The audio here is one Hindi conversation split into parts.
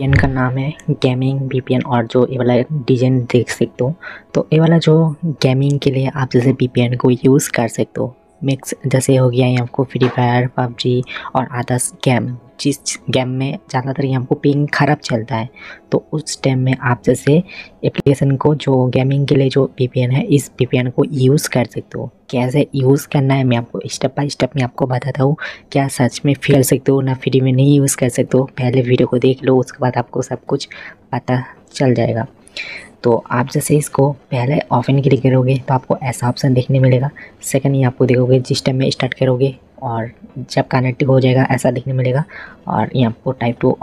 VPN का नाम है गेमिंग वीपीएन और जो ये वाला डिज़ाइन देख सकते हो। तो ये वाला जो गेमिंग के लिए आप जैसे वीपीएन को यूज़ कर सकते हो। मिक्स जैसे हो गया है आपको फ्री फायर पबजी और अदर्स गेम जिस गेम में ज़्यादातर यहाँ आपको पिंग ख़राब चलता है तो उस टाइम में आप जैसे एप्लीकेशन को जो गेमिंग के लिए जो पी है, इस पी को यूज़ कर सकते हो। कैसे यूज़ करना है, मैं आपको स्टेप बाय स्टेप में आपको बताता हूँ। क्या सच में कर सकते हो, ना फ्री में नहीं यूज़ कर सकते हो, पहले वीडियो को देख लो, उसके बाद आपको सब कुछ पता चल जाएगा। तो आप जैसे इसको पहले ऑफन क्लिक करोगे तो आपको ऐसा ऑप्शन देखने मिलेगा। सेकंड ये आपको देखोगे, जिस टाइम में स्टार्ट करोगे और जब कनेक्ट हो जाएगा, ऐसा देखने मिलेगा। और ये आपको टाइप टू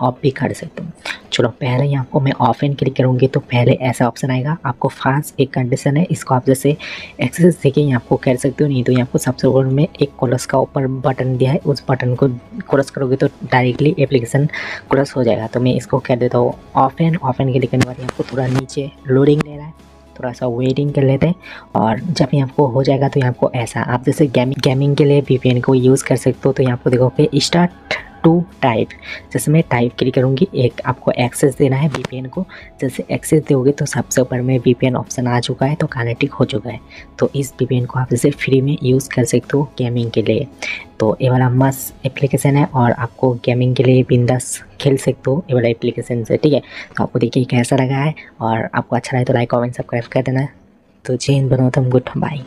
ऑफ़ भी कर सकते हो। चलो, पहले यहाँ आपको मैं ऑफ़ एंड क्लिक करूँगी तो पहले ऐसा ऑप्शन आएगा। आपको फास्ट एक कंडीशन है, इसको आप जैसे एक्सेस देखे यहाँ आपको कर सकते हो, नहीं तो यहाँ आपको सबसे ऊपर में एक कोलस का ऊपर बटन दिया है, उस बटन को क्रॉस करोगे तो डायरेक्टली एप्लीकेशन क्रॉस हो जाएगा। तो मैं इसको कह देता हूँ off and off and click करने के वाले आपको थोड़ा नीचे लोडिंग ले रहा है। थोड़ा सा वेटिंग कर लेते हैं और जब ये आपको हो जाएगा तो यहाँ आपको ऐसा आप जैसे गेमिंग गेमिंग के लिए वीपीएन को यूज़ कर सकते हो तो यहाँ आपको देखो कि स्टार्ट टू टाइप। जैसे मैं टाइप क्लिक करूँगी, एक आपको एक्सेस देना है वीपीएन को। जैसे एक्सेस दोगे तो सबसे ऊपर में वीपीएन ऑप्शन आ चुका है तो कनेक्टिक हो चुका है। तो इस वीपीएन को आप जैसे फ्री में यूज़ कर सकते हो गेमिंग के लिए। तो ये वाला मस्त एप्लीकेशन है और आपको गेमिंग के लिए बिंदास खेल सकते हो, ये वाला एप्लीकेशन से, ठीक है? तो आपको देखिए कैसा लगा है और आपको अच्छा लगे तो लाइक, कमेंट, सब्सक्राइब कर देना। तो चेंज बनाओ तुम, गुड बाई